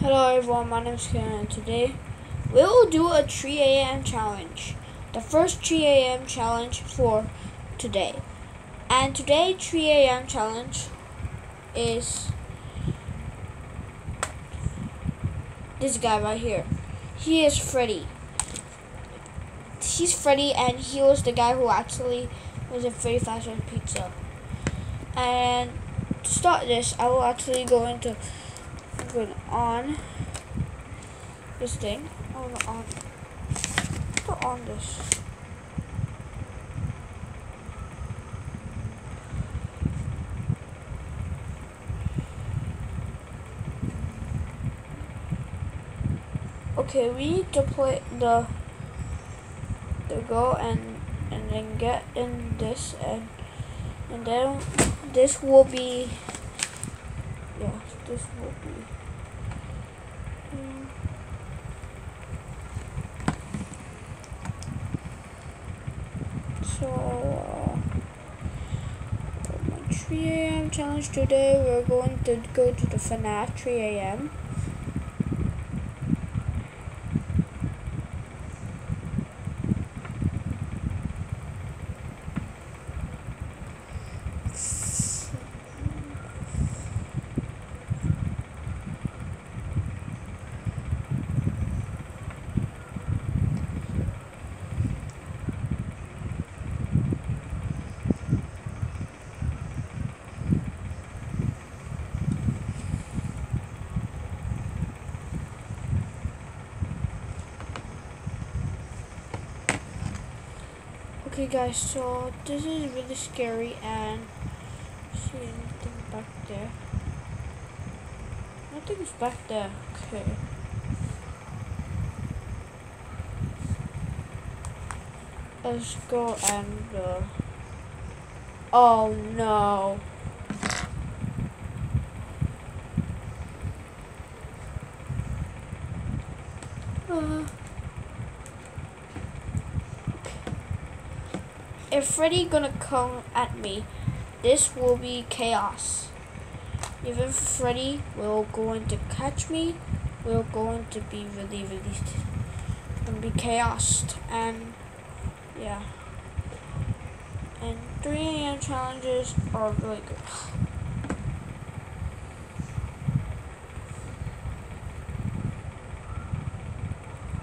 Hello everyone, my name is Ken and today we will do a 3 a.m. challenge. The first 3 a.m. challenge for today. And today 3 a.m. challenge is this guy right here. He is Freddy. He's Freddy and he was the guy who actually was in Freddy Fazbear's Pizza. And to start this, I will actually go into going on this thing. Oh, on. Put on this. Okay, we need to play the the go and and then get in this and and then this will be yeah this will be so uh, my 3 a.m. challenge today we're going to go to the FNAF 3 a.m. Okay guys, so this is really scary and see anything back there. Nothing's back there. Okay. Let's go and uh, oh no. Uh. If Freddy gonna come at me, this will be chaos. Even Freddy will going to catch me, will going to be really, really, gonna be chaos. And yeah. And 3 a.m. challenges are really good.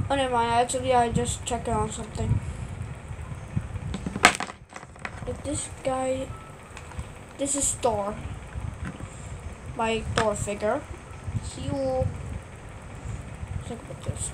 Oh, never mind. Actually, I just checked on something if this guy, this is Thor, my Thor figure, he will, think about this.